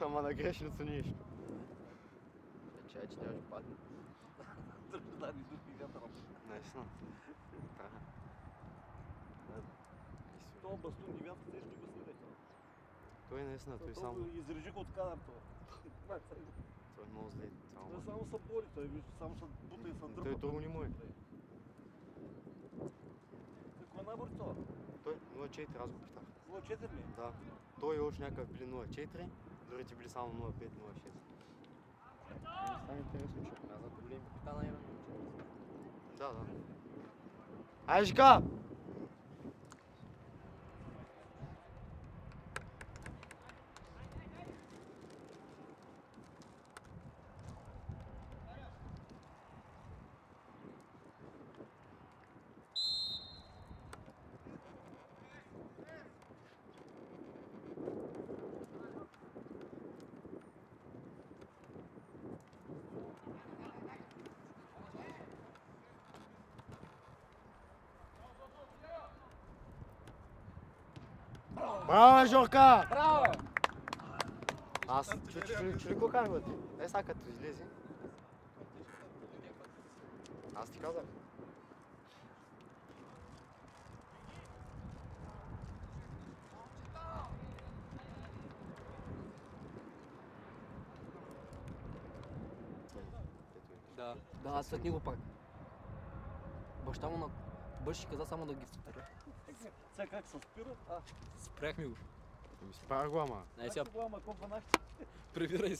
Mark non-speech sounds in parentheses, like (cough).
ама на грешница нищо. Чай, че нямаш падне. Да, не духи вятъра. Наистина. Трябва. То (laughs) бастун не вятър, те ще го следе. Той наистина, той То само, го изрежих от кадър това. той е много зле. Той Само. само се бори, той виж, само се бута и се дърпа. Той друго не му е. Какво набор това? Той 0,4 аз го питах. 0,4 ли? Да. Той и още някакъв били 0,4, другите били само 0,5, 0,6. Става интересно, че каза големи капитана именно. Да, да. Ай, Браво, Жорка! Браво! Аз чу, чу, чу ли какво казах, бе? ти? Е, сега като излезе. Аз ти казах. Да, да, аз цъкни го пак. Баща му на... Бащи каза само да ги спира. Сега как се спира? А, Спряхме го. Ми спрях го, ама. Най сега прибирай се.